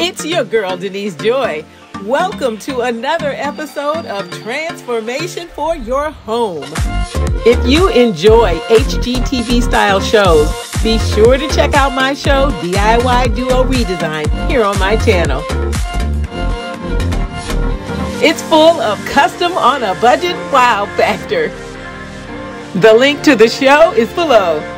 It's your girl, Denise Joy. Welcome to another episode of Transformation for Your Home. If you enjoy HGTV style shows, be sure to check out my show, DIY Duo Redesign, here on my channel. It's full of custom on a budget wow factor. The link to the show is below.